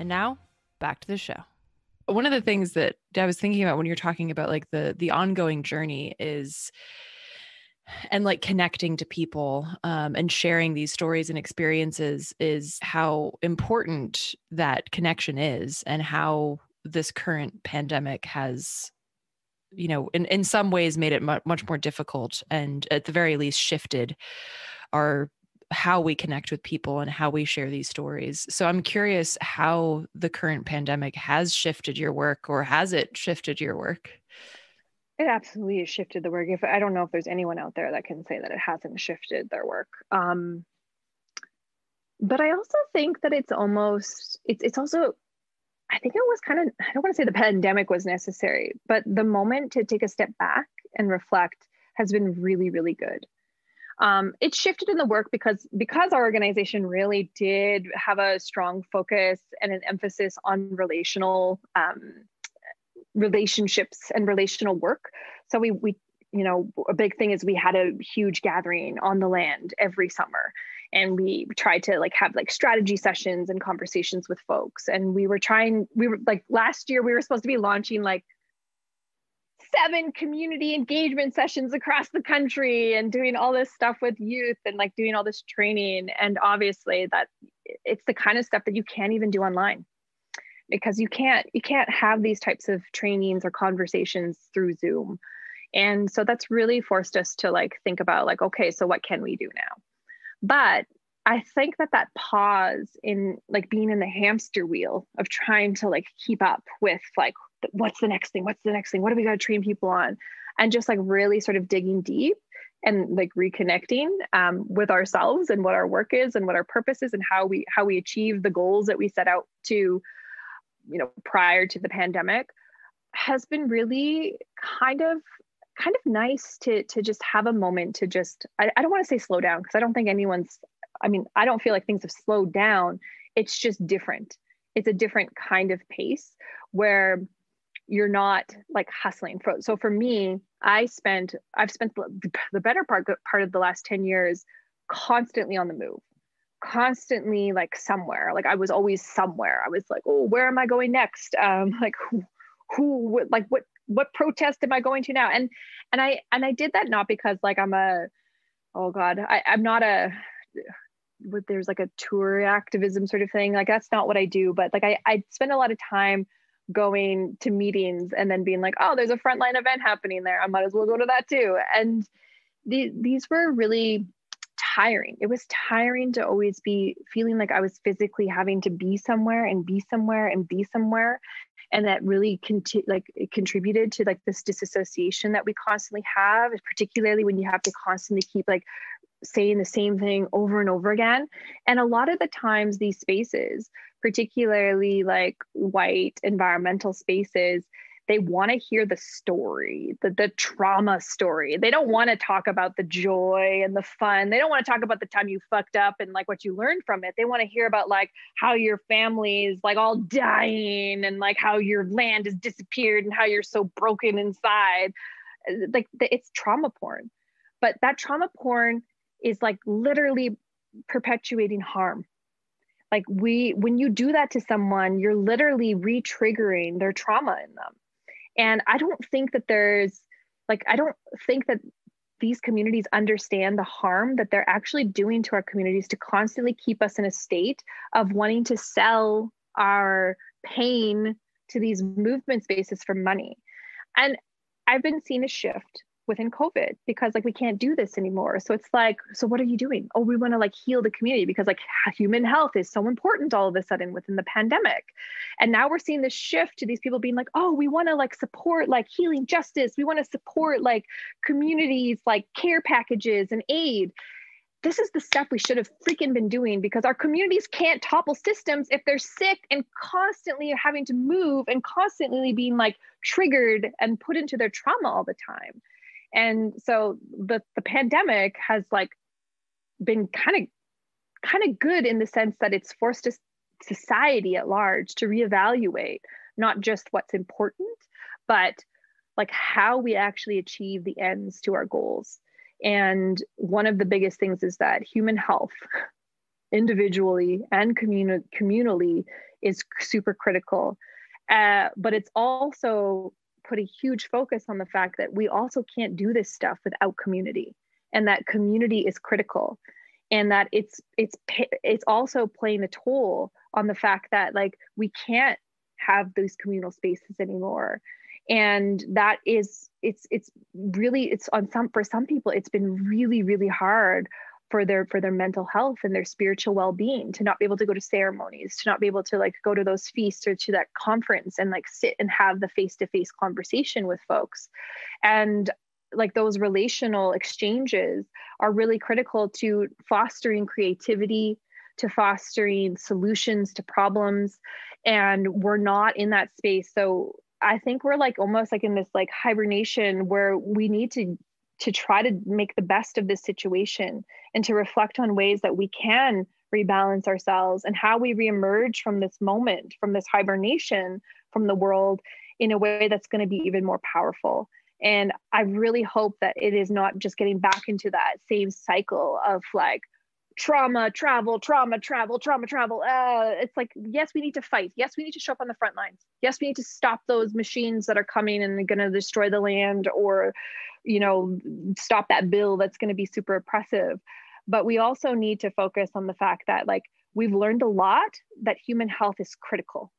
And now, back to the show. One of the things that I was thinking about when you're talking about like the the ongoing journey is and like connecting to people um, and sharing these stories and experiences is how important that connection is and how this current pandemic has you know in, in some ways made it much more difficult and at the very least shifted our how we connect with people and how we share these stories. So i'm curious how the current pandemic has shifted your work or has it shifted your work? It absolutely has shifted the work. If i don't know if there's anyone out there that can say that it hasn't shifted their work um, but i also think that it's almost it's, it's also I think it was kind of, I don't want to say the pandemic was necessary, but the moment to take a step back and reflect has been really, really good. Um, it shifted in the work because because our organization really did have a strong focus and an emphasis on relational um, relationships and relational work. So we we you know a big thing is we had a huge gathering on the land every summer and we tried to like have like strategy sessions and conversations with folks and we were trying we were like last year we were supposed to be launching like seven community engagement sessions across the country and doing all this stuff with youth and like doing all this training. And obviously that it's the kind of stuff that you can't even do online because you can't you can't have these types of trainings or conversations through zoom. And so that's really forced us to like think about like okay so what can we do now? But I think that that pause in like being in the hamster wheel of trying to like keep up with like what's the next thing, what's the next thing, what do we got to train people on, and just like really sort of digging deep and like reconnecting um, with ourselves and what our work is and what our purpose is and how we how we achieve the goals that we set out to, you know, prior to the pandemic, has been really kind of kind of nice to to just have a moment to just I, I don't want to say slow down because I don't think anyone's I mean I don't feel like things have slowed down. It's just different. It's a different kind of pace where you're not like hustling. So for me I spent I've spent the better part part of the last 10 years constantly on the move constantly like somewhere. Like I was always somewhere. I was like oh where am I going next? Um like who, who like what what protest am I going to now? And and I and I did that not because like I'm a oh god I, I'm not a what there's like a tour activism sort of thing. Like that's not what I do but like I I spend a lot of time going to meetings and then being like oh there's a frontline event happening there. I might as well go to that too. And the, these were really tiring. It was tiring to always be feeling like I was physically having to be somewhere and be somewhere and be somewhere. And that really conti- like it contributed to like this disassociation that we constantly have particularly when you have to constantly keep like saying the same thing over and over again. And a lot of the times these spaces particularly like white environmental spaces they want to hear the story, the, the trauma story. They don't want to talk about the joy and the fun. They don't want to talk about the time you fucked up and like what you learned from it. They want to hear about like how your family is like all dying and like how your land has disappeared and how you're so broken inside. Like it's trauma porn. But that trauma porn is like literally perpetuating harm like we when you do that to someone you're literally re-triggering their trauma in them and I don't think that there's like, I don't think that these communities understand the harm that they're actually doing to our communities to constantly keep us in a state of wanting to sell our pain to these movement spaces for money. And I've been seeing a shift within COVID because like we can't do this anymore. So it's like, so what are you doing? Oh, we want to like heal the community because like human health is so important all of a sudden within the pandemic. And now we're seeing this shift to these people being like, oh, we want to like support like healing justice. We want to support like communities like care packages and aid this is the stuff we should have freaking been doing because our communities can't topple systems if they're sick and constantly having to move and constantly being like triggered and put into their trauma all the time and so the the pandemic has like been kind of kind of good in the sense that it's forced us society at large to reevaluate not just what's important but like how we actually achieve the ends to our goals and one of the biggest things is that human health individually and communi- communally is super critical. Uh, but it's also put a huge focus on the fact that we also can't do this stuff without community and that community is critical. And that it's it's it's also playing a toll on the fact that like we can't have those communal spaces anymore. And that is it's it's really it's on some for some people it's been really really hard for their for their mental health and their spiritual well-being to not be able to go to ceremonies to not be able to like go to those feasts or to that conference and like sit and have the face-to-face conversation with folks. And like those relational exchanges are really critical to fostering creativity to fostering solutions to problems and we're not in that space. So i think we're like almost like in this like hibernation where we need to to try to make the best of this situation and to reflect on ways that we can rebalance ourselves and how we reemerge from this moment from this hibernation from the world in a way that's going to be even more powerful. And I really hope that it is not just getting back into that same cycle of like trauma, travel, trauma, travel, trauma, travel. Uh, it's like, yes, we need to fight. Yes, we need to show up on the front lines. Yes, we need to stop those machines that are coming and going to destroy the land or, you know, stop that bill that's going to be super oppressive. But we also need to focus on the fact that, like, we've learned a lot that human health is critical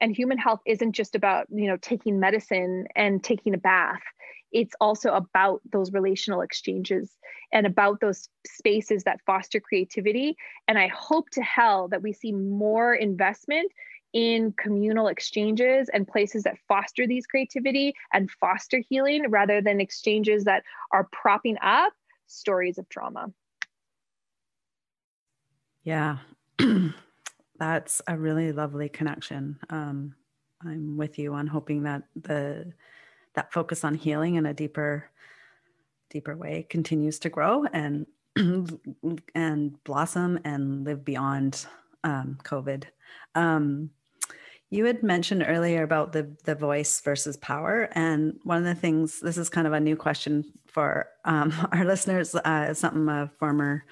and human health isn't just about you know taking medicine and taking a bath. It's also about those relational exchanges and about those spaces that foster creativity. And i hope to hell that we see more investment in communal exchanges and places that foster these creativity and foster healing rather than exchanges that are propping up stories of trauma. Yeah that's a really lovely connection. Um, I'm with you on hoping that the that focus on healing in a deeper deeper way continues to grow and and blossom and live beyond um, COVID. Um, you had mentioned earlier about the the voice versus power, and one of the things this is kind of a new question for um, our listeners. Uh, something a former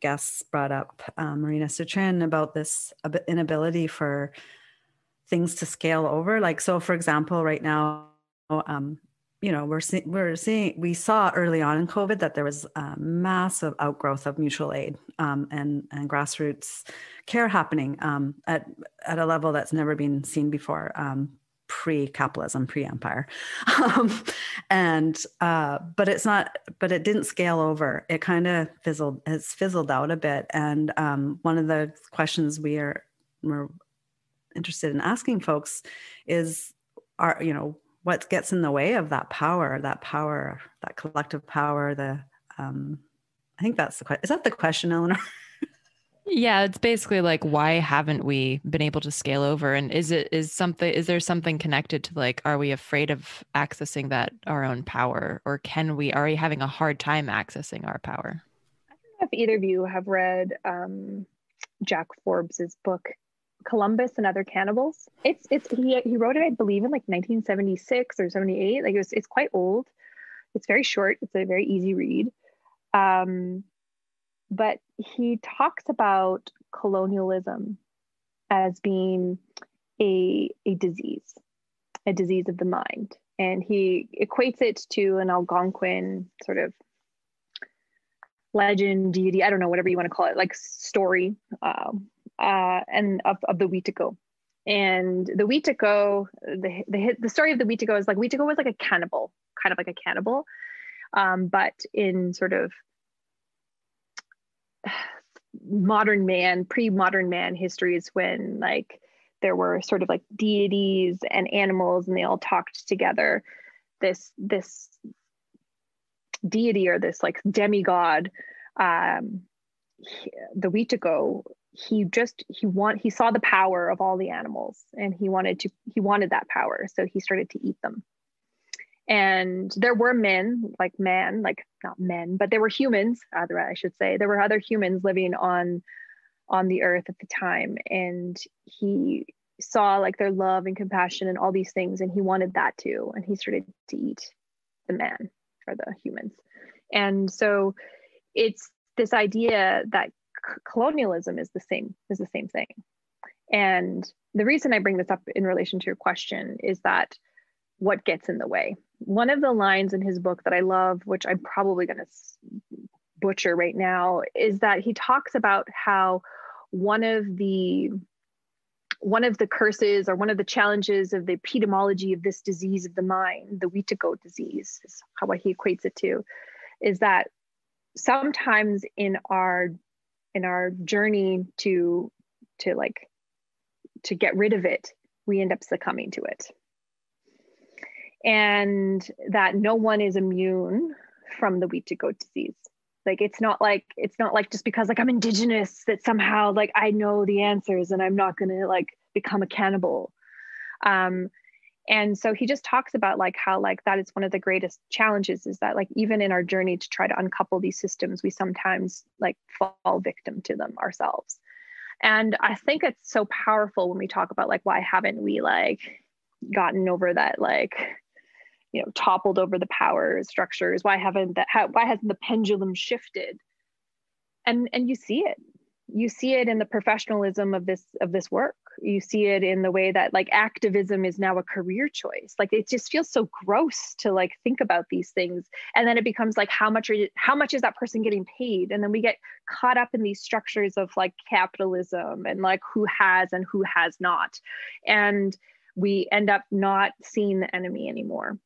guests brought up, um, Marina Sitrin, about this inability for things to scale over. Like, so for example, right now, um, you know, we're see- we're seeing we saw early on in COVID that there was a massive outgrowth of mutual aid um, and and grassroots care happening um, at at a level that's never been seen before. Pre-capitalism pre-empire. Um, and uh, but it's not but it didn't scale over. It kind of fizzled it's fizzled out a bit. And um, one of the questions we are we're interested in asking folks is are you know what gets in the way of that power that power that collective power the um, i think that's the question is that the question eleanor Yeah, it's basically like why haven't we been able to scale over and is it is something is there something connected to like are we afraid of accessing that our own power or can we are we having a hard time accessing our power? I don't know if either of you have read um, Jack Forbes's book Columbus and Other Cannibals. It's it's he he wrote it I believe in like 1976 or 78. Like it was, it's quite old. It's very short. It's a very easy read. Um, but he talks about colonialism as being a, a disease, a disease of the mind. And he equates it to an Algonquin sort of legend, deity, I don't know, whatever you want to call it, like story, um, uh, and of, of the Wetiko. And the Wetiko, the, the, the story of the Wetiko is like Wetiko was like a cannibal, kind of like a cannibal, um, but in sort of modern man, pre-modern man histories when like there were sort of like deities and animals and they all talked together. This this deity or this like demigod, um, he, the Wetiko, he just he want he saw the power of all the animals and he wanted to he wanted that power, so he started to eat them and there were men like man like not men but there were humans other i should say. There were other humans living on on the earth at the time. And he saw like their love and compassion and all these things and he wanted that too. And he started to eat the man or the humans. And so it's this idea that colonialism is the same is the same thing. And the reason i bring this up in relation to your question is that what gets in the way one of the lines in his book that i love which i'm probably going to butcher right now is that he talks about how one of the one of the curses or one of the challenges of the epidemiology of this disease of the mind, the Wetiko disease, is how what he equates it to, is that sometimes in our in our journey to to like to get rid of it, we end up succumbing to it. And that no one is immune from the Wetiko disease. Like it's not like it's not like just because like i'm indigenous that somehow like i know the answers and i'm not going to like become a cannibal. Um and so he just talks about like how like that is one of the greatest challenges is that like even in our journey to try to uncouple these systems we sometimes like fall victim to them ourselves. And i think it's so powerful when we talk about like why haven't we like gotten over that like you know toppled over the power structures? Why haven't that how, why hasn't the pendulum shifted? And and you see it. You see it in the professionalism of this of this work. You see it in the way that like activism is now a career choice. Like it just feels so gross to like think about these things. And then it becomes like how much are how much is that person getting paid? And then we get caught up in these structures of like capitalism and like who has and who has not. And we end up not seeing the enemy anymore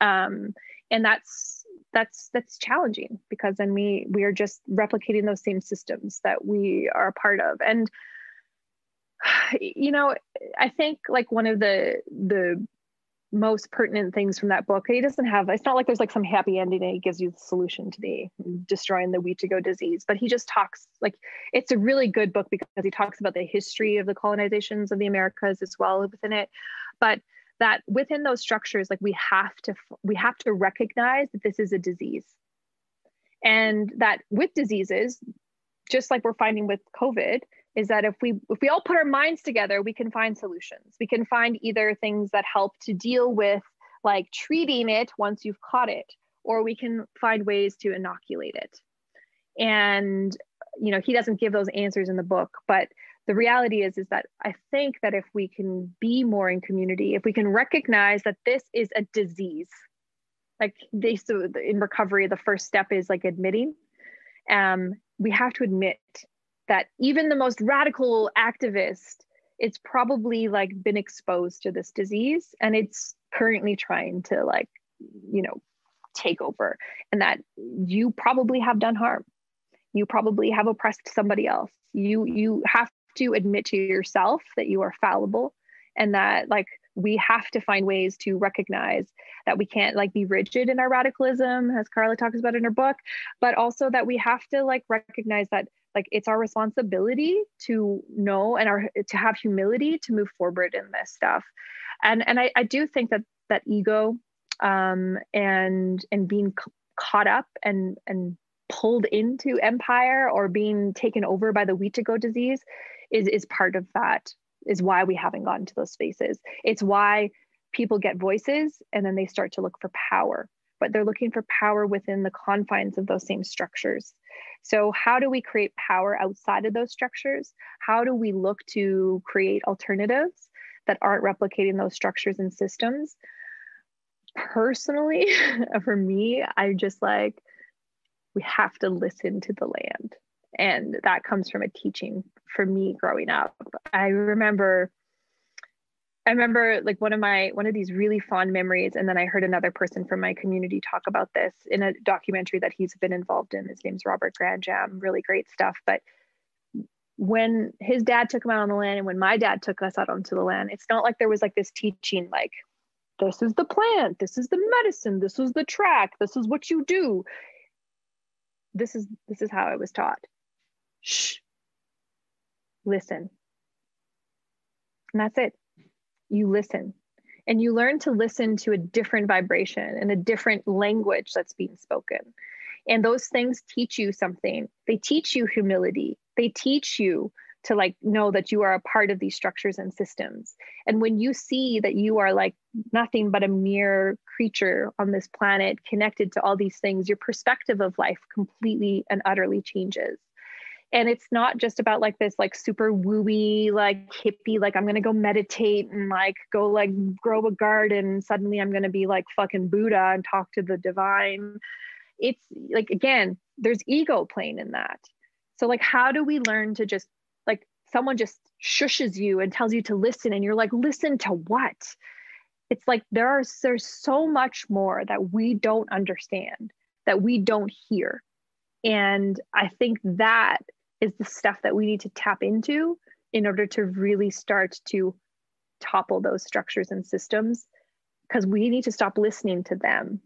um, and that's that's that's challenging because then we we are just replicating those same systems that we are a part of. And you know i think like one of the the most pertinent things from that book he doesn't have it's not like there's like some happy ending and he gives you the solution to the destroying the Wetiko disease but he just talks like it's a really good book because he talks about the history of the colonizations of the americas as well within it. But that within those structures like we have to we have to recognize that this is a disease. And that with diseases just like we're finding with covid is that if we if we all put our minds together we can find solutions. We can find either things that help to deal with like treating it once you've caught it or we can find ways to inoculate it. And you know he doesn't give those answers in the book but the reality is is that i think that if we can be more in community if we can recognize that this is a disease like they so in recovery the first step is like admitting um we have to admit that even the most radical activist it's probably like been exposed to this disease and it's currently trying to like you know take over and that you probably have done harm. You probably have oppressed somebody else. You you have to admit to yourself that you are fallible and that like we have to find ways to recognize that we can't like be rigid in our radicalism as carla talks about in her book but also that we have to like recognize that like it's our responsibility to know and our to have humility to move forward in this stuff. And and i, I do think that that ego um and and being c- caught up and and pulled into empire or being taken over by the Wetiko disease is is part of that is why we haven't gotten to those spaces. It's why people get voices and then they start to look for power but they're looking for power within the confines of those same structures. So how do we create power outside of those structures? How do we look to create alternatives that aren't replicating those structures and systems? Personally for me i just like we have to listen to the land and that comes from a teaching for me growing up. I remember i remember like one of my one of these really fond memories and then i heard another person from my community talk about this in a documentary that he's been involved in. His name's Robert Grandjambe really great stuff. But when his dad took him out on the land and when my dad took us out onto the land it's not like there was like this teaching like this is the plant this is the medicine this is the track this is what you do. This is this is how i was taught shh, listen. And that's it. You listen. And you learn to listen to a different vibration and a different language that's being spoken. And those things teach you something. They teach you humility. They teach you to like know that you are a part of these structures and systems. And when you see that you are like nothing but a mere creature on this planet connected to all these things, your perspective of life completely and utterly changes and it's not just about like this like super wooey like hippie like i'm gonna go meditate and like go like grow a garden. Suddenly i'm gonna be like fucking buddha and talk to the divine. It's like again there's ego playing in that. So like how do we learn to just like someone just shushes you and tells you to listen and you're like listen to what? It's like there are there's so much more that we don't understand that we don't hear. And i think that is the stuff that we need to tap into in order to really start to topple those structures and systems because we need to stop listening to them.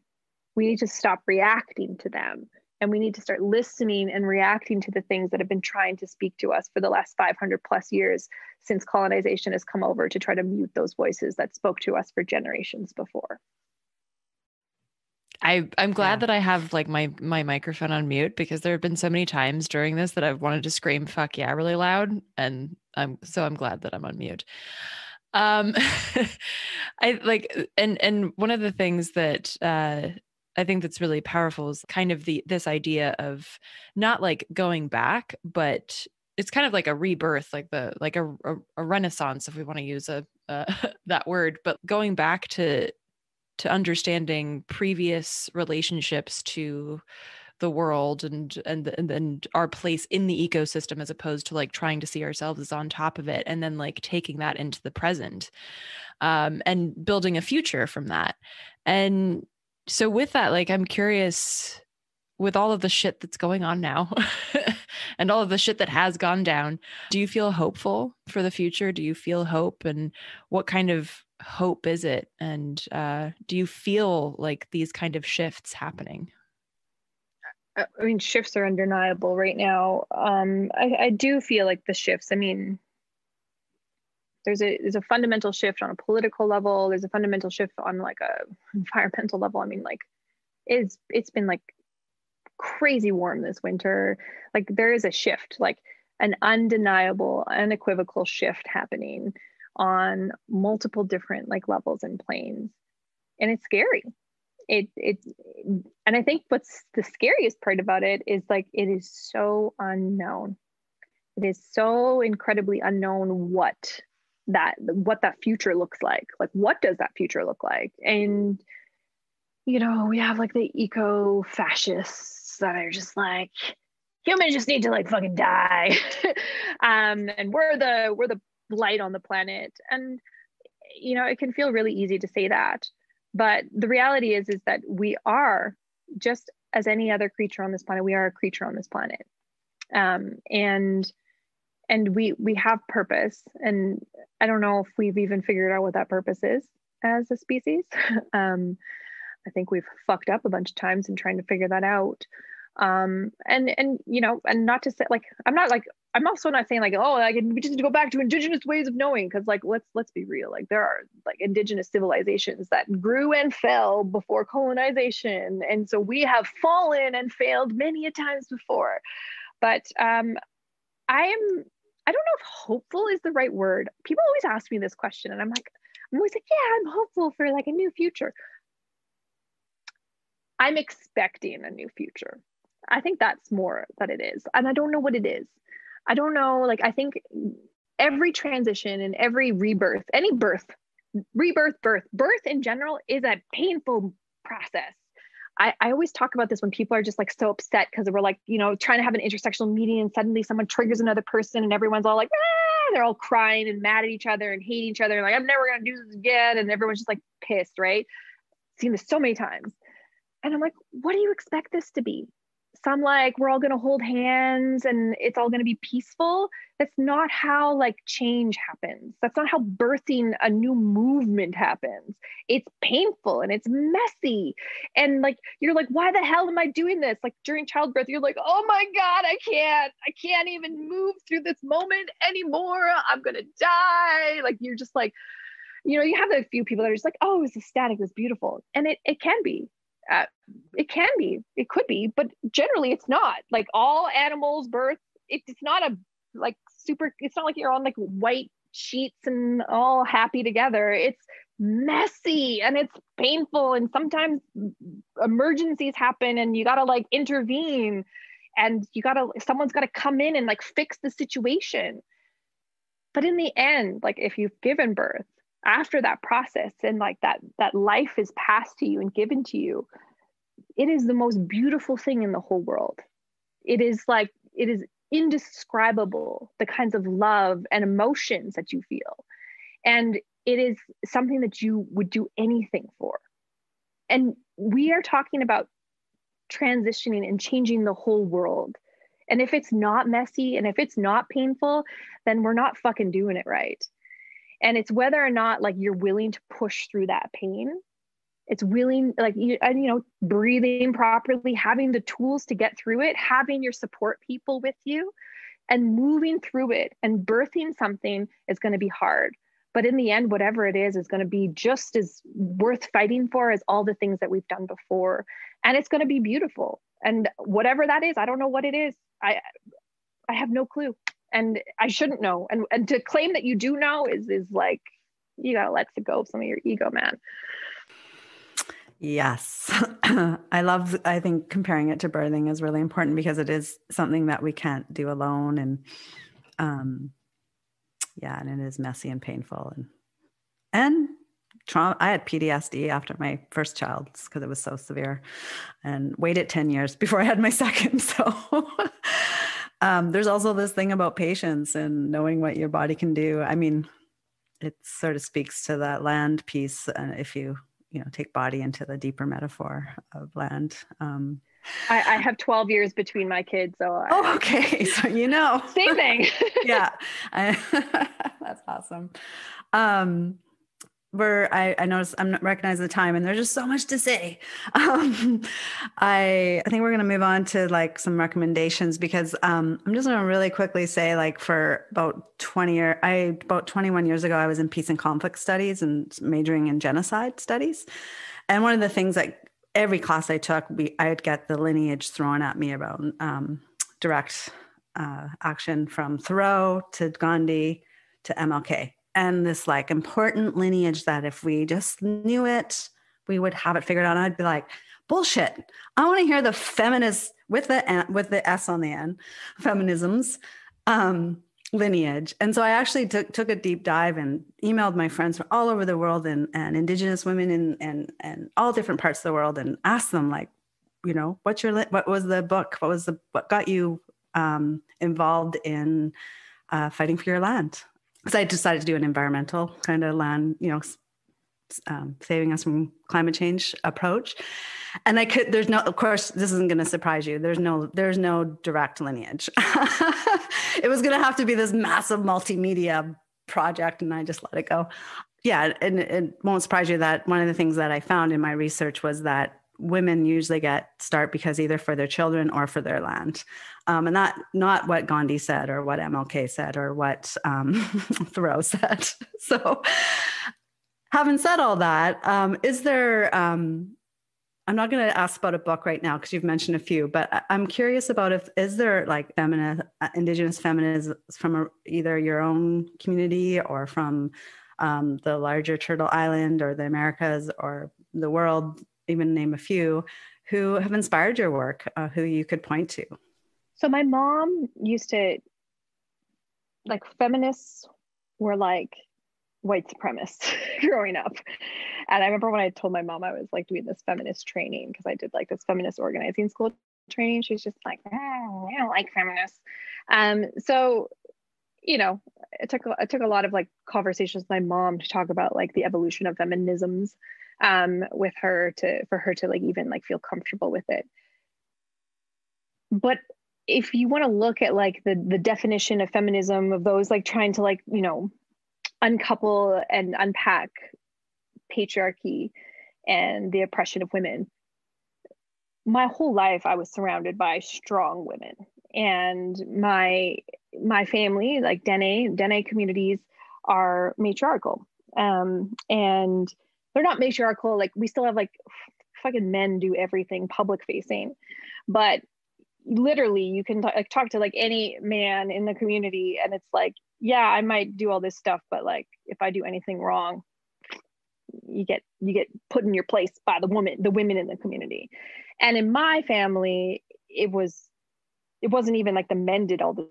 We need to stop reacting to them. And we need to start listening and reacting to the things that have been trying to speak to us for the last 500 plus years since colonization has come over to try to mute those voices that spoke to us for generations before. I I'm glad yeah. that I have like my my microphone on mute because there have been so many times during this that I've wanted to scream fuck yeah really loud and I'm so I'm glad that I'm on mute. Um I like and and one of the things that uh I think that's really powerful is kind of the this idea of not like going back but it's kind of like a rebirth like the like a, a, a renaissance if we want to use a uh, that word but going back to to understanding previous relationships to the world and and and and our place in the ecosystem as opposed to like trying to see ourselves as on top of it and then like taking that into the present um, and building a future from that. And so with that like i'm curious with all of the shit that's going on now and all of the shit that has gone down do you feel hopeful for the future? Do you feel hope? And what kind of hope is it? And uh, do you feel like these kind of shifts happening? I mean, shifts are undeniable right now. Um, I, I do feel like the shifts. I mean, there's a there's a fundamental shift on a political level. There's a fundamental shift on like a environmental level. I mean, like, it's it's been like crazy warm this winter. Like, there is a shift, like an undeniable, unequivocal shift happening on multiple different like levels and planes. And it's scary. It it and i think what's the scariest part about it is like it is so unknown. It is so incredibly unknown what that what that future looks like. Like what does that future look like? And you know we have like the eco fascists that are just like humans just need to like fucking die. Um and we're the we're the blight on the planet. And you know it can feel really easy to say that. But the reality is is that we are just as any other creature on this planet we are a creature on this planet. Um, and and we we have purpose. And i don't know if we've even figured out what that purpose is as a species. Um, i think we've fucked up a bunch of times in trying to figure that out um, and and you know and not to say like i'm not like I'm also not saying like, oh, like we just need to go back to indigenous ways of knowing, because like let's let's be real, like there are like indigenous civilizations that grew and fell before colonization, and so we have fallen and failed many a times before. But um, I am I don't know if hopeful is the right word. People always ask me this question, and I'm like, I'm always like, yeah, I'm hopeful for like a new future. I'm expecting a new future. I think that's more that it is, and I don't know what it is. I don't know. Like, I think every transition and every rebirth, any birth, rebirth, birth, birth in general is a painful process. I, I always talk about this when people are just like so upset because we're like, you know, trying to have an intersectional meeting and suddenly someone triggers another person and everyone's all like, ah, they're all crying and mad at each other and hate each other. And like, I'm never going to do this again. And everyone's just like pissed, right? Seen this so many times. And I'm like, what do you expect this to be? Some like we're all going to hold hands and it's all going to be peaceful. That's not how like change happens. That's not how birthing a new movement happens. It's painful and it's messy. And like you're like why the hell am i doing this? Like during childbirth you're like oh my god i can't. I can't even move through this moment anymore. I'm going to die. Like you're just like you know you have a few people that are just like oh it was ecstatic. It was beautiful. And it, it can be uh, it can be it could be but generally it's not. Like all animals birth it, it's not a like super it's not like you're on like white sheets and all happy together. It's messy and it's painful and sometimes emergencies happen and you got to like intervene and you gotta someone's gotta come in and like fix the situation. But in the end like if you've given birth after that process and like that that life is passed to you and given to you it is the most beautiful thing in the whole world. It is like it is indescribable the kinds of love and emotions that you feel. And it is something that you would do anything for. And we are talking about transitioning and changing the whole world. And if it's not messy and if it's not painful then we're not fucking doing it right and it's whether or not like you're willing to push through that pain. It's willing like you, and, you know breathing properly having the tools to get through it having your support people with you and moving through it and birthing something is going to be hard. But in the end whatever it is is going to be just as worth fighting for as all the things that we've done before. And it's going to be beautiful. And whatever that is i don't know what it is. I i have no clue and i shouldn't know and and to claim that you do know is is like you gotta let go of some of your ego man Yes. I love, I think comparing it to birthing is really important because it is something that we can't do alone. And um, yeah, and it is messy and painful. And, and trauma, I had PTSD after my first child because it was so severe and waited 10 years before I had my second. So um, there's also this thing about patience and knowing what your body can do. I mean, it sort of speaks to that land piece. And if you you know take body into the deeper metaphor of land. Um, I, I, have 12 years between my kids so I, oh okay. So you know. Same thing. Yeah. I, that's awesome. Um, we're I, I notice I'm not recognizing the time and there's just so much to say. Um, I I think we're gonna move on to like some recommendations because um, I'm just gonna really quickly say like for about 20 year I about 21 years ago I was in peace and conflict studies and majoring in genocide studies. And one of the things that every class I took, we I'd get the lineage thrown at me about um, direct uh, action from Thoreau to Gandhi to MLK and this like important lineage that if we just knew it, we would have it figured out. And I'd be like, bullshit. I want to hear the feminist with the with the S on the end, feminisms um, lineage. And so I actually took took a deep dive and emailed my friends from all over the world and and indigenous women in and and all different parts of the world and asked them like, you know, what's your what was the book? What was the what got you um, involved in uh, fighting for your land? Because I decided to do an environmental kind of land, you know, um, saving us from climate change approach. And I could, there's no, of course, this isn't going to surprise you. There's no, there's no direct lineage. it was going to have to be this massive multimedia project, and I just let it go. Yeah, and it won't surprise you that one of the things that I found in my research was that women usually get start because either for their children or for their land. Um, and not not what gandhi said or what mlk said or what um, thoreau said. So having said all that, um, is there um, i'm not going to ask about a book right now because you've mentioned a few but i'm curious about if is there like feminist uh, indigenous feminism from a, either your own community or from um, the larger turtle island or the americas or the world even name a few who have inspired your work, uh, who you could point to. So my mom used to like feminists were like white supremacists growing up. And I remember when I told my mom I was like doing this feminist training because I did like this feminist organizing school training. She's just like, oh, I don't like feminists. Um, so you know, it took it took a lot of like conversations with my mom to talk about like the evolution of feminisms um, with her to for her to like even like feel comfortable with it. But if you want to look at like the the definition of feminism of those like trying to like you know uncouple and unpack patriarchy and the oppression of women my whole life i was surrounded by strong women and my my family like dene dene communities are matriarchal um, and they're not matriarchal. Like we still have like fucking men do everything public facing, but literally you can t- like talk to like any man in the community and it's like yeah i might do all this stuff but like if i do anything wrong you get you get put in your place by the woman the women in the community and in my family it was it wasn't even like the men did all the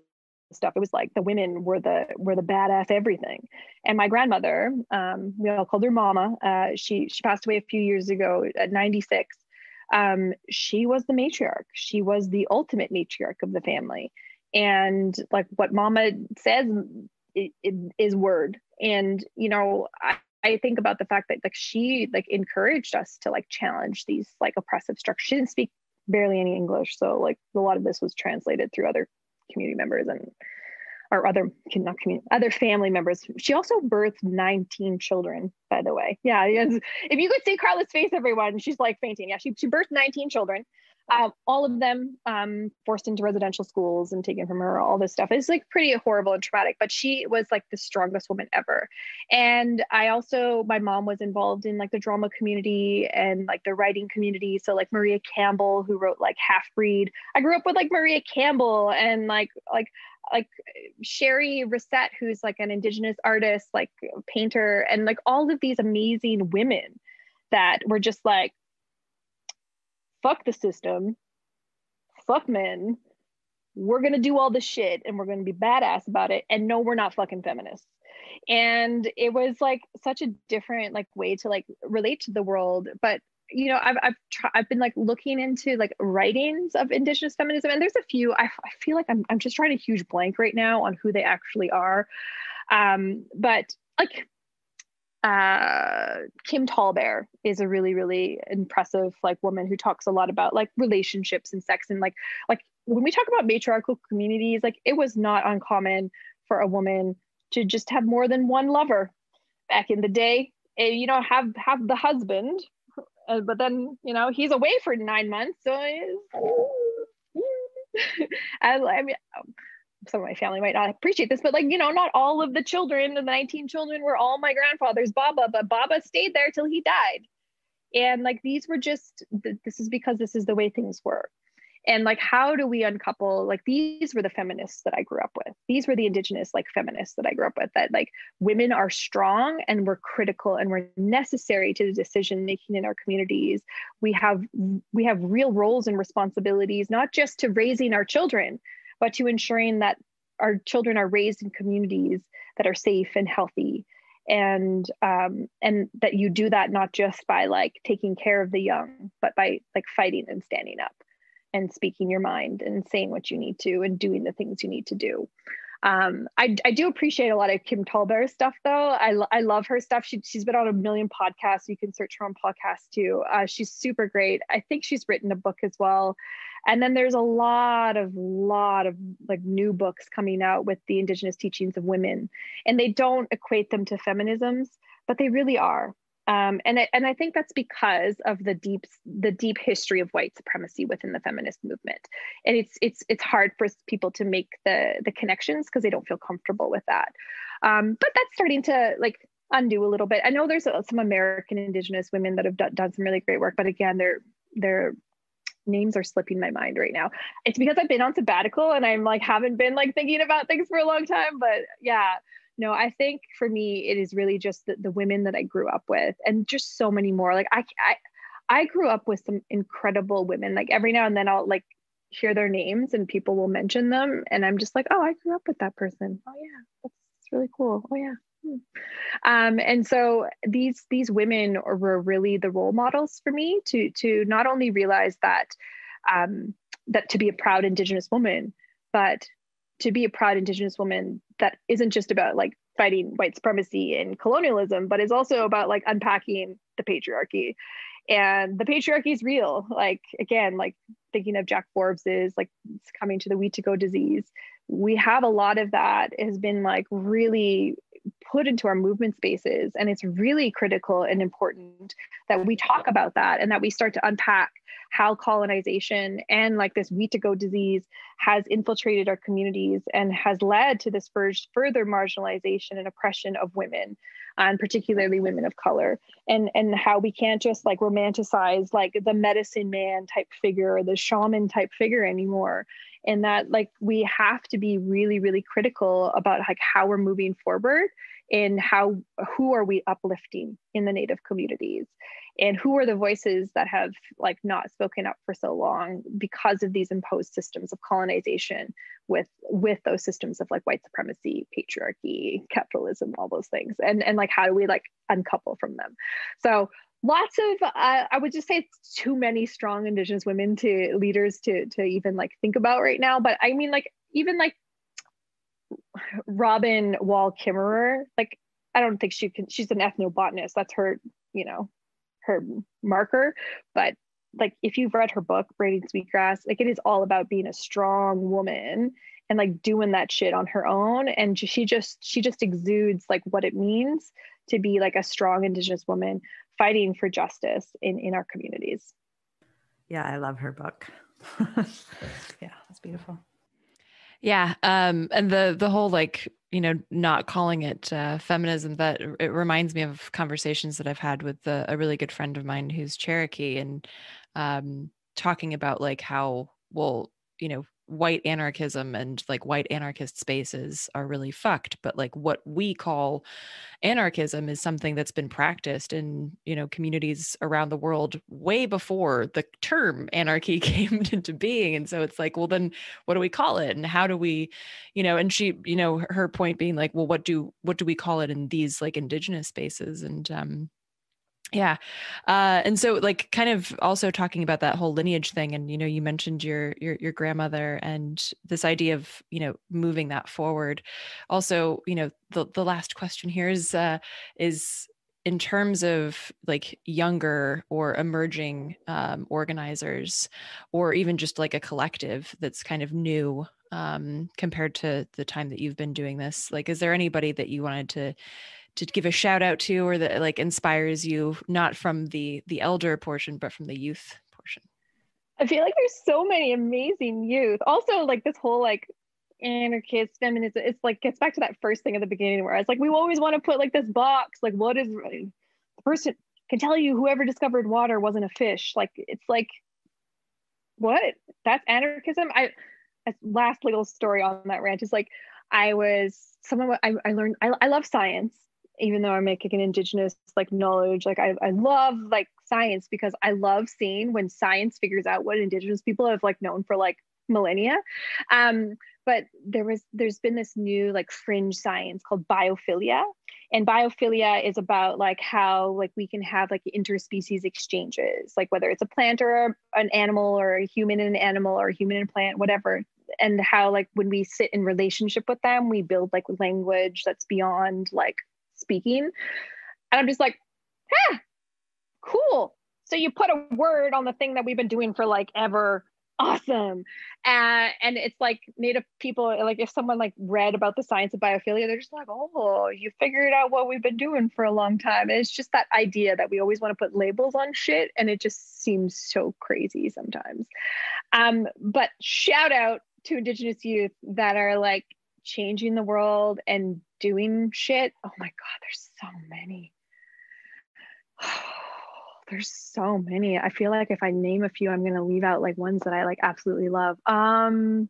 stuff. It was like the women were the were the badass everything. And my grandmother, um, we all called her Mama. Uh, she she passed away a few years ago at 96. Um, she was the matriarch. She was the ultimate matriarch of the family. And like what Mama says it, it is word. And you know, I, I think about the fact that like she like encouraged us to like challenge these like oppressive structures. She didn't speak barely any English, so like a lot of this was translated through other community members and or other not community other family members. She also birthed 19 children, by the way. Yeah, if you could see Carla's face, everyone, she's like fainting. Yeah, she she birthed 19 children um, all of them um, forced into residential schools and taken from her, all this stuff. It's like pretty horrible and traumatic, but she was like the strongest woman ever. And I also, my mom was involved in like the drama community and like the writing community. So like Maria Campbell, who wrote like Half Breed. I grew up with like Maria Campbell and like, like, like Sherry Racette, who's like an indigenous artist, like painter, and like all of these amazing women that were just like fuck the system, fuck men. We're gonna do all the shit and we're gonna be badass about it. And no, we're not fucking feminists. And it was like such a different like way to like relate to the world. But you know, I've I've tried I've been like looking into like writings of indigenous feminism, and there's a few. I, I feel like I'm I'm just trying a huge blank right now on who they actually are. Um, but like uh, Kim Tallbear is a really, really impressive like woman who talks a lot about like relationships and sex and like like when we talk about matriarchal communities, like it was not uncommon for a woman to just have more than one lover back in the day. And, you know, have have the husband, uh, but then you know he's away for nine months, so. I, I mean, some of my family might not appreciate this, but like, you know, not all of the children, the 19 children were all my grandfather's Baba, but Baba stayed there till he died. And like, these were just, this is because this is the way things were. And like, how do we uncouple? Like, these were the feminists that I grew up with. These were the indigenous, like, feminists that I grew up with that like women are strong and we're critical and we're necessary to the decision making in our communities. We have, we have real roles and responsibilities, not just to raising our children, but to ensuring that our children are raised in communities that are safe and healthy. And um, and that you do that not just by like taking care of the young but by like fighting and standing up and speaking your mind and saying what you need to and doing the things you need to do um, I, I do appreciate a lot of Kim Tallbear stuff though. I, I love her stuff. She, she's been on a million podcasts. You can search her on podcasts too. Uh, she's super great. I think she's written a book as well and then there's a lot of lot of like new books coming out with the indigenous teachings of women and they don't equate them to feminisms but they really are um, and, I, and I think that's because of the deep the deep history of white supremacy within the feminist movement, and it's it's it's hard for people to make the the connections because they don't feel comfortable with that. Um, but that's starting to like undo a little bit. I know there's some American Indigenous women that have done, done some really great work, but again, they're they're names are slipping my mind right now. It's because I've been on sabbatical and I'm like haven't been like thinking about things for a long time. But yeah, no, I think for me it is really just the, the women that I grew up with and just so many more. Like I, I I grew up with some incredible women. Like every now and then I'll like hear their names and people will mention them and I'm just like, oh, I grew up with that person. Oh yeah, that's, really cool. Oh yeah. Hmm. Um, and so these these women were really the role models for me to to not only realize that um, that to be a proud Indigenous woman, but to be a proud Indigenous woman that isn't just about like fighting white supremacy and colonialism, but is also about like unpacking the patriarchy. And the patriarchy is real. Like again, like thinking of Jack forbes is like coming to the Wetiko disease. We have a lot of that has been like really put into our movement spaces. And it's really critical and important that we talk about that and that we start to unpack how colonization and like this Wetiko disease has infiltrated our communities and has led to this further marginalization and oppression of women and particularly women of color and and how we can't just like romanticize like the medicine man type figure or the shaman type figure anymore and that like we have to be really really critical about like how we're moving forward and how who are we uplifting in the native communities? And who are the voices that have like not spoken up for so long because of these imposed systems of colonization with with those systems of like white supremacy patriarchy capitalism all those things? And and like how do we like uncouple from them? So lots of uh, i would just say it's too many strong indigenous women to leaders to to even like think about right now. But i mean like even like robin wall kimmerer like i don't think she can she's an ethnobotanist. That's her you know her marker. But like if you've read her book braiding sweetgrass like it is all about being a strong woman and like doing that shit on her own. And she just she just exudes like what it means to be like a strong indigenous woman fighting for justice in in our communities. Yeah i love her book. Yeah that's beautiful. Yeah um and the the whole like you know not calling it uh, feminism that it reminds me of conversations that i've had with the, a really good friend of mine who's cherokee and um talking about like how well you know white anarchism and like white anarchist spaces are really fucked but like what we call anarchism is something that's been practiced in you know communities around the world way before the term anarchy came into being and so it's like well then what do we call it? And how do we you know and she you know her point being like well what do what do we call it in these like indigenous spaces? And um yeah. Uh and so like kind of also talking about that whole lineage thing and you know you mentioned your your your grandmother and this idea of you know moving that forward. Also you know the the last question here is uh is in terms of like younger or emerging um, organizers or even just like a collective that's kind of new um, compared to the time that you've been doing this like is there anybody that you wanted to to give a shout out to or that like inspires you not from the the elder portion but from the youth portion? I feel like there's so many amazing youth. Also like this whole like anarchist feminism it's like gets back to that first thing at the beginning where i was like we always want to put like this box like what is the person can tell you whoever discovered water wasn't a fish. Like it's like what? That's anarchism? I last little story on that rant is like i was someone I, I learned I, I love science even though I'm making an indigenous like knowledge, like I, I love like science because I love seeing when science figures out what indigenous people have like known for like millennia. Um, but there was there's been this new like fringe science called biophilia. And biophilia is about like how like we can have like interspecies exchanges, like whether it's a plant or an animal or a human and an animal or a human and plant, whatever and how like when we sit in relationship with them we build like language that's beyond like speaking. And I'm just like, ah, cool. So you put a word on the thing that we've been doing for like ever. Awesome. Uh, and it's like native people, like if someone like read about the science of biophilia, they're just like, oh, you figured out what we've been doing for a long time. And it's just that idea that we always want to put labels on shit. And it just seems so crazy sometimes. Um, but shout out to Indigenous youth that are like changing the world and doing shit. Oh my God, there's so many. there's so many. I feel like if I name a few, I'm gonna leave out like ones that I like absolutely love. Um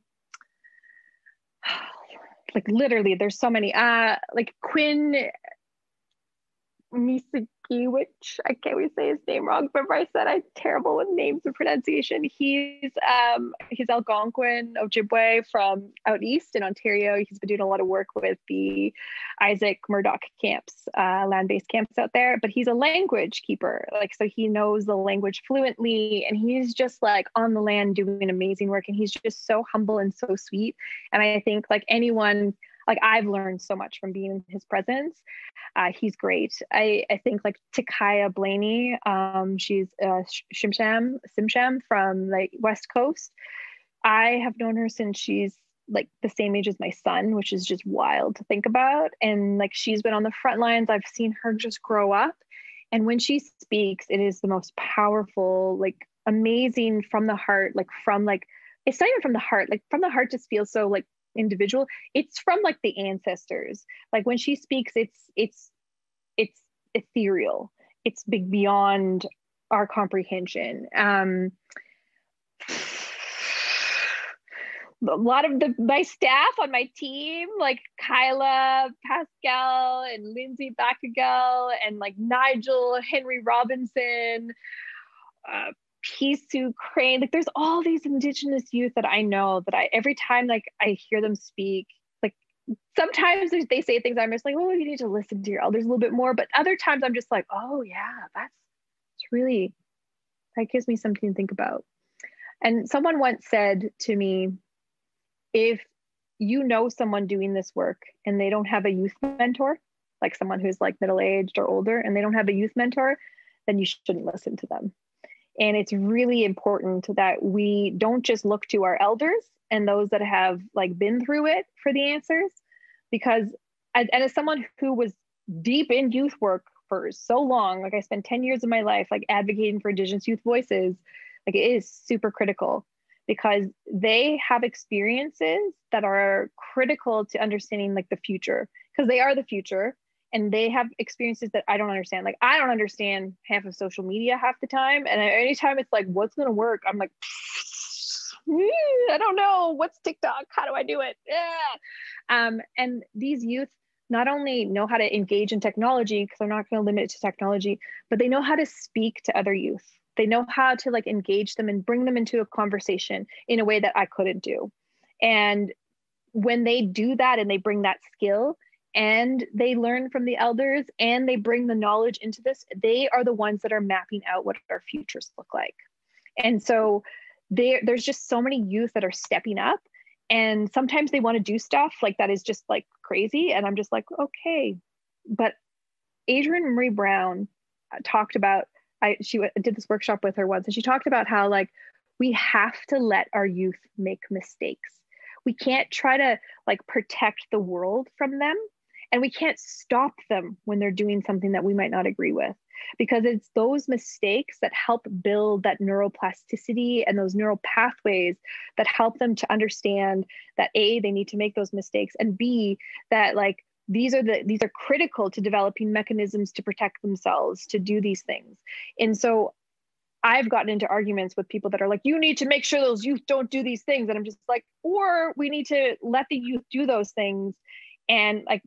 like literally there's so many. Uh like Quinn Misa which I can't really say his name wrong. Remember, I said I'm terrible with names and pronunciation. He's um he's Algonquin Ojibwe from out east in Ontario. He's been doing a lot of work with the Isaac Murdoch camps, uh, land-based camps out there. But he's a language keeper, like so he knows the language fluently, and he's just like on the land doing amazing work. And he's just so humble and so sweet. And I think like anyone like I've learned so much from being in his presence. Uh, he's great. I, I think like Ta'Kaiya Blaney, um, she's uh, Shimsham, Simsham from like West Coast. I have known her since she's like the same age as my son, which is just wild to think about. And like she's been on the front lines. I've seen her just grow up. And when she speaks, it is the most powerful, like amazing from the heart, like from like it's not even from the heart, like from the heart just feels so like individual it's from like the ancestors. Like when she speaks it's it's it's ethereal. It's big beyond our comprehension. Um a lot of the my staff on my team, like Kyla, Pascal, and Lindsay Bakagel, and like Nigel, Henry Robinson, uh, Pisu Crane. Like there's all these indigenous youth that I know that I every time like I hear them speak, like sometimes they say things I'm just like, oh, you need to listen to your elders a little bit more. But other times I'm just like, oh yeah, that's it's really that gives me something to think about. And someone once said to me, if you know someone doing this work and they don't have a youth mentor, like someone who's like middle aged or older, and they don't have a youth mentor, then you shouldn't listen to them. And it's really important that we don't just look to our elders and those that have like been through it for the answers, because and as someone who was deep in youth work for so long, like I spent 10 years of my life like advocating for Indigenous youth voices, like it is super critical because they have experiences that are critical to understanding like the future. Because they are the future and they have experiences that I don't understand. Like I don't understand half of social media half the time. And anytime it's like, what's gonna work? I'm like, I don't know. What's TikTok? How do I do it? Yeah. Um, and these youth not only know how to engage in technology because they're not going to limit it to technology, but they know how to speak to other youth they know how to like engage them and bring them into a conversation in a way that I couldn't do. And when they do that and they bring that skill and they learn from the elders and they bring the knowledge into this, they are the ones that are mapping out what our futures look like. And so there, there's just so many youth that are stepping up and sometimes they want to do stuff like that is just like crazy and i'm just like okay but adrienne maree brown uh, talked about I she did this workshop with her once, and she talked about how like we have to let our youth make mistakes. We can't try to like protect the world from them, and we can't stop them when they're doing something that we might not agree with because it's those mistakes that help build that neuroplasticity and those neural pathways that help them to understand that a they need to make those mistakes and b that like these are the these are critical to developing mechanisms to protect themselves to do these things. And so i've gotten into arguments with people that are like you need to make sure those youth don't do these things. And i'm just like or we need to let the youth do those things and like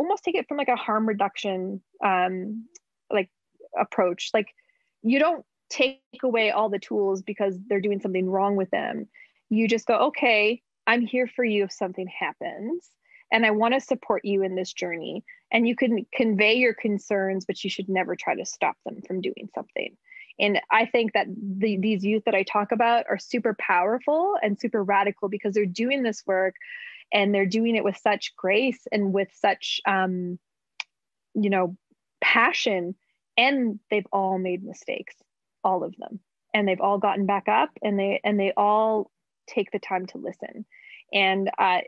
almost take it from like a harm reduction um like approach like you don't take away all the tools because they're doing something wrong with them you just go okay i'm here for you if something happens and I want to support you in this journey. And you can convey your concerns, but you should never try to stop them from doing something. And I think that the, these youth that I talk about are super powerful and super radical because they're doing this work and they're doing it with such grace and with such, um, you know, passion. And they've all made mistakes, all of them. And they've all gotten back up and they and they all take the time to listen and uh,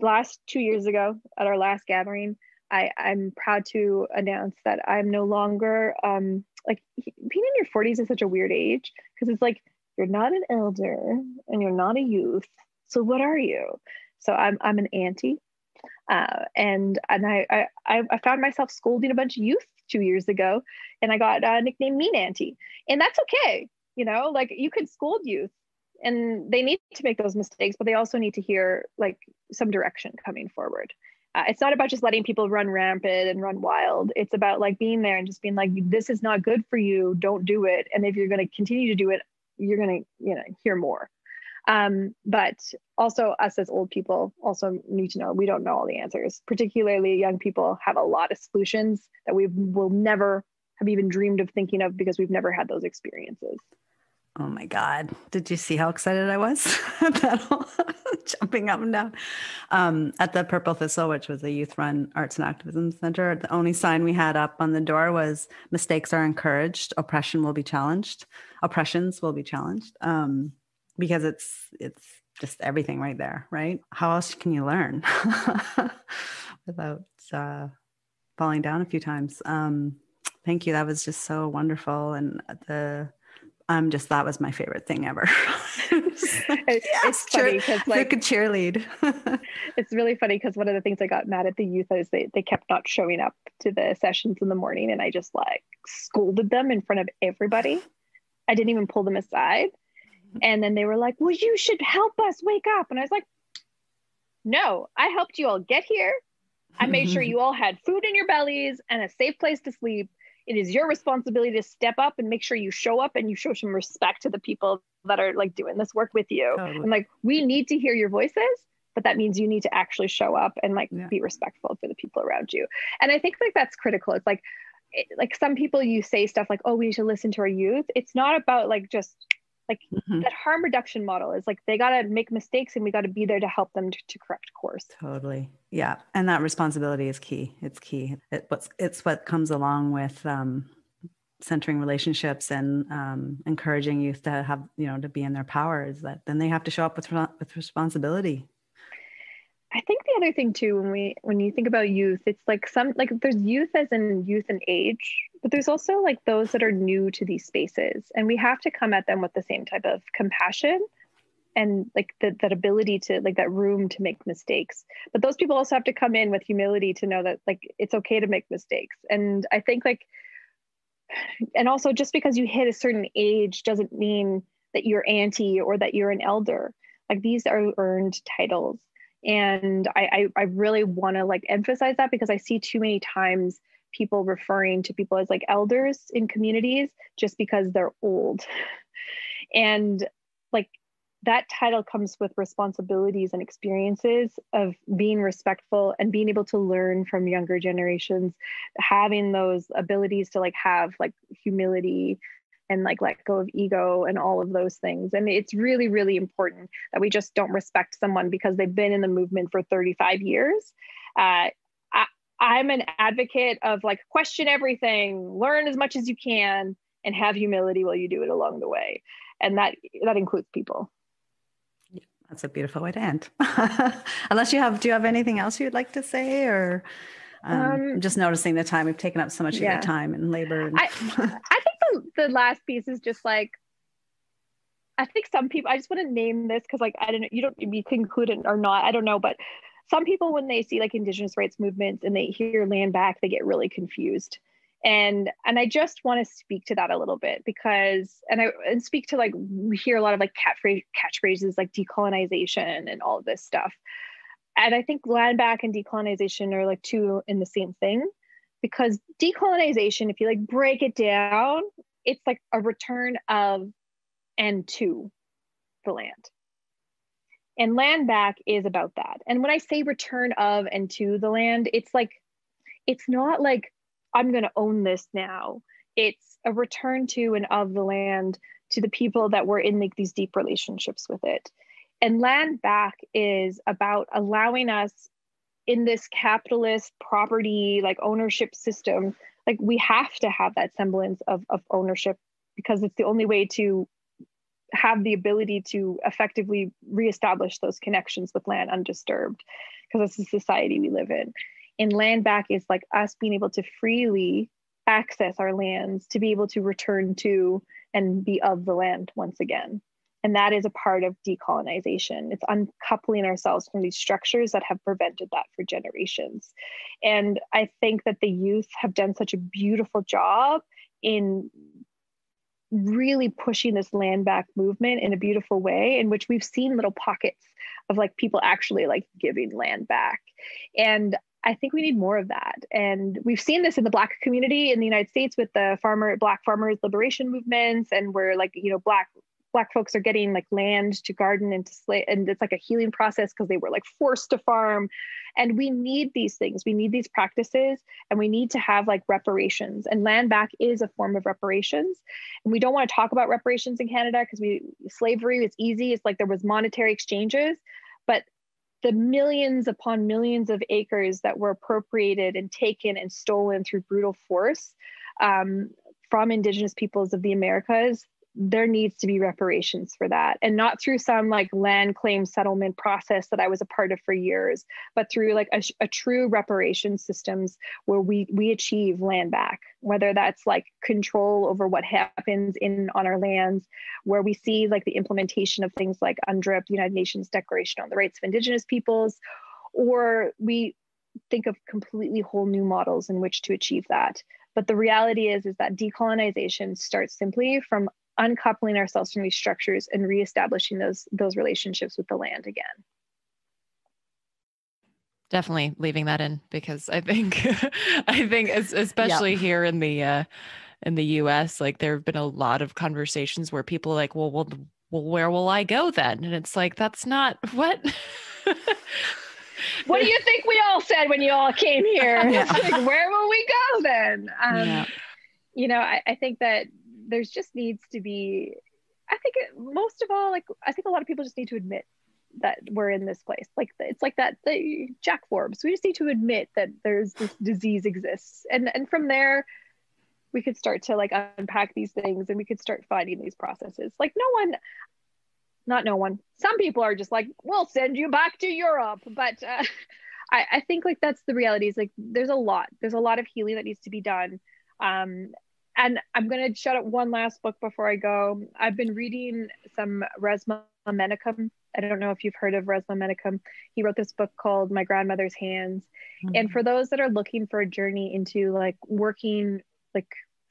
last two years ago, at our last gathering, I, I'm proud to announce that I'm no longer um, like being in your 40s is such a weird age because it's like you're not an elder and you're not a youth. So what are you? So I'm I'm an auntie, uh, and and I, I I found myself scolding a bunch of youth two years ago, and I got uh, nicknamed Mean Auntie, and that's okay. You know, like you could scold youth and they need to make those mistakes but they also need to hear like some direction coming forward. Uh, it's not about just letting people run rampant and run wild. It's about like being there and just being like this is not good for you. Don't do it. And if you're going to continue to do it you're going to you know hear more um, but also us as old people also need to know we don't know all the answers particularly young people have a lot of solutions that we will never have even dreamed of thinking of because we've never had those experiences Oh my God. Did you see how excited I was? Jumping up and down. Um, at the Purple Thistle, which was a youth run arts and activism center, the only sign we had up on the door was mistakes are encouraged, oppression will be challenged, oppressions will be challenged. Um, because it's it's just everything right there, right? How else can you learn without uh, falling down a few times? Um, thank you. That was just so wonderful. And the I'm just that was my favorite thing ever. it's, yes, funny because like could cheerlead. it's really funny because one of the things I got mad at the youth is they they kept not showing up to the sessions in the morning, and I just like scolded them in front of everybody. I didn't even pull them aside, And then they were like, Well, you should help us wake up. And I was like, No, I helped you all get here. I made sure you all had food in your bellies and a safe place to sleep. It is your responsibility to step up and make sure you show up and you show some respect to the people that are like doing this work with you. Totally. And like, we need to hear your voices, but that means you need to actually show up and like yeah. be respectful for the people around you. And I think like that's critical. It's like, it, like some people you say stuff like, oh, we need to listen to our youth. It's not about like just like mm-hmm. that harm reduction model is like they got to make mistakes and we got to be there to help them to, to, correct course. Totally. Yeah. And that responsibility is key. It's key. It, what's it's what comes along with um, centering relationships and um, encouraging youth to have you know to be in their power is that then they have to show up with with responsibility. I think the other thing too, when we when you think about youth, it's like some like there's youth as in youth and age, but there's also like those that are new to these spaces, and we have to come at them with the same type of compassion and like the, that ability to like that room to make mistakes. But those people also have to come in with humility to know that like it's okay to make mistakes. And I think like, and also just because you hit a certain age doesn't mean that you're auntie or that you're an elder. Like these are earned titles and I, I, I really want to like emphasize that because I see too many times people referring to people as like elders in communities just because they're old. And like that title comes with responsibilities and experiences of being respectful and being able to learn from younger generations, having those abilities to like have like humility and like let go of ego and all of those things. And it's really, really important that we just don't respect someone because they've been in the movement for 35 years. Uh, I'm an advocate of like question everything, learn as much as you can, and have humility while you do it along the way. And that that includes people. That's a beautiful way to end. Unless you have, do you have anything else you'd like to say or? Um, um, I'm just noticing the time we've taken up so much yeah. of your time and labor. And I, I think the last piece is just like I think some people I just want to name this because like I don't know you don't you can include it or not I don't know but some people when they see like indigenous rights movements and they hear land back they get really confused and and I just want to speak to that a little bit because and I and speak to like we hear a lot of like catchphrase catchphrases like decolonization and all this stuff and I think land back and decolonization are like two in the same thing because decolonization if you like break it down it's like a return of and to the land. And land back is about that. And when I say return of and to the land, it's like, it's not like I'm going to own this now. It's a return to and of the land to the people that were in like these deep relationships with it. And land back is about allowing us in this capitalist property like ownership system like we have to have that semblance of, of ownership because it's the only way to have the ability to effectively reestablish those connections with land undisturbed because that's the society we live in and land back is like us being able to freely access our lands to be able to return to and be of the land once again and that is a part of decolonization. It's uncoupling ourselves from these structures that have prevented that for generations. And I think that the youth have done such a beautiful job in really pushing this land back movement in a beautiful way in which we've seen little pockets of like people actually like giving land back and I think we need more of that. And we've seen this in the Black community in the United States with the farmer, Black farmers liberation movements, and where like, you know, Black black folks are getting like land to garden and to slay and it's like a healing process because they were like forced to farm and we need these things. We need these practices and we need to have like reparations. And land back is a form of reparations. And we don't want to talk about reparations in canada because we slavery is easy. It's like there was monetary exchanges. But the millions upon millions of acres that were appropriated and taken and stolen through brutal force um, from indigenous peoples of the americas there needs to be reparations for that. And not through some like land claim settlement process that i was a part of for years but through like a, a true reparation systems where we we achieve land back whether that's like control over what happens in on our lands where we see like the implementation of things like UNDRIP, the united nations declaration on the rights of indigenous peoples or we think of completely whole new models in which to achieve that. But the reality is is that decolonization starts simply from uncoupling ourselves from these structures and reestablishing those those relationships with the land again. Definitely leaving that in because i think i think especially yeah. here in the uh in the us like there have been a lot of conversations where people are like well well well where will i go then? And it's like that's not what what do you think we all said when you all came here? Like, where will we go then? Um, yeah. you know I, I think that there's just needs to be i think it, most of all like i think a lot of people just need to admit that we're in this place. Like it's like that the jack forbes we just need to admit that there's this disease exists. And and from there we could start to like unpack these things and we could start finding these processes. Like no one not no one some people are just like we'll send you back to europe. But uh, I, I think like that's the reality is like there's a lot there's a lot of healing that needs to be done. Um, and I'm going to shut up one last book before I go. I've been reading some Resmaa Menakem. I don't know if you've heard of Resmaa Menakem. He wrote this book called My Grandmother's Hands. Mm-hmm. And for those that are looking for a journey into like working like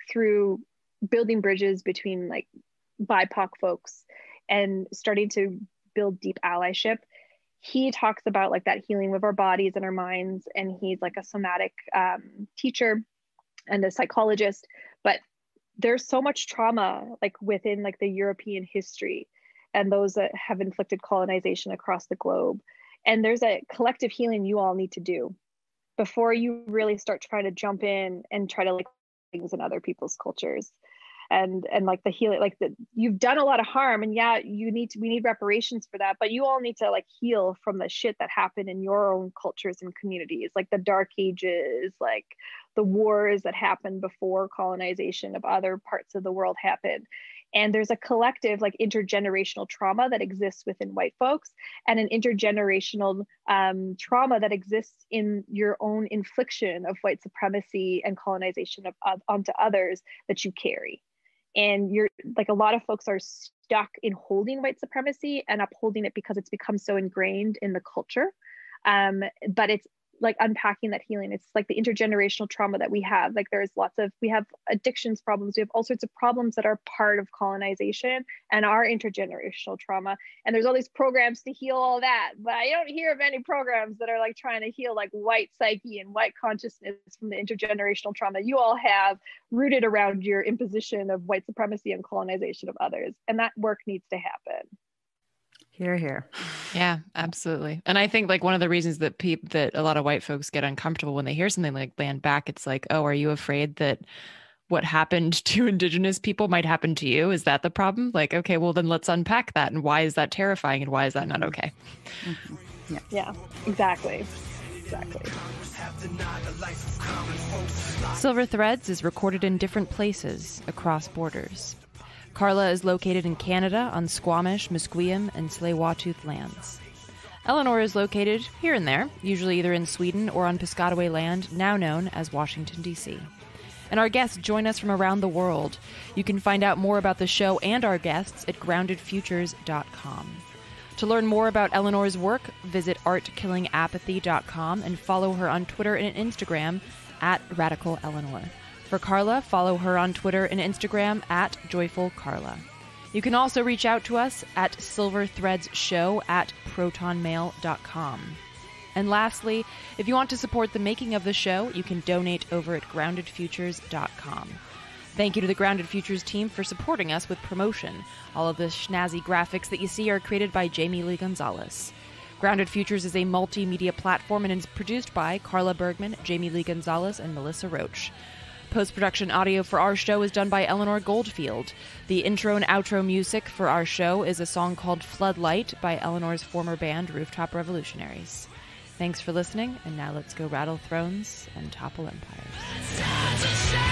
through building bridges between like BIPOC folks and starting to build deep allyship, he talks about like that healing with our bodies and our minds. And he's like a somatic um, teacher and a psychologist but there's so much trauma like within like the european history and those that have inflicted colonization across the globe. And there's a collective healing you all need to do before you really start trying to jump in and try to like things in other people's cultures and and like the healing like you've done a lot of harm and yeah you need to we need reparations for that but you all need to like heal from the shit that happened in your own cultures and communities like the dark ages like the wars that happened before colonization of other parts of the world happened. And there's a collective like intergenerational trauma that exists within white folks and an intergenerational um, trauma that exists in your own infliction of white supremacy and colonization of, of onto others that you carry and you're like a lot of folks are stuck in holding white supremacy and upholding it because it's become so ingrained in the culture. Um, but it's like unpacking that healing. It's like the intergenerational trauma that we have. Like there's lots of we have addictions problems. We have all sorts of problems that are part of colonization and our intergenerational trauma. And there's all these programs to heal all that but i don't hear of any programs that are like trying to heal like white psyche and white consciousness from the intergenerational trauma. You all have rooted around your imposition of white supremacy and colonization of others and that work needs to happen here, here. Yeah, absolutely. And I think like one of the reasons that people that a lot of white folks get uncomfortable when they hear something like land back, it's like, oh, are you afraid that what happened to indigenous people might happen to you? Is that the problem? Like, okay, well then let's unpack that. And why is that terrifying? And why is that not mm-hmm. okay? Mm-hmm. Yeah. Yeah, exactly. Exactly. Silver Threads is recorded in different places across borders. Carla is located in Canada on Squamish, Musqueam, and Tsleil-Waututh lands. Eleanor is located here and there, usually either in Sweden or on Piscataway land, now known as Washington, D.C. And our guests join us from around the world. You can find out more about the show and our guests at groundedfutures.com. To learn more about Eleanor's work, visit artkillingapathy.com and follow her on Twitter and Instagram at Radical Eleanor. For Carla, follow her on Twitter and Instagram at Joyful Carla. You can also reach out to us at silverthreadsshow at protonmail.com. And lastly, if you want to support the making of the show, you can donate over at groundedfutures.com. Thank you to the Grounded Futures team for supporting us with promotion. All of the snazzy graphics that you see are created by Jamie Lee Gonzalez. Grounded Futures is a multimedia platform and is produced by Carla Bergman, Jamie Lee Gonzalez, and Melissa Roach. Post production audio for our show is done by Eleanor Goldfield. The intro and outro music for our show is a song called Floodlight by Eleanor's former band, Rooftop Revolutionaries. Thanks for listening, and now let's go rattle thrones and topple empires.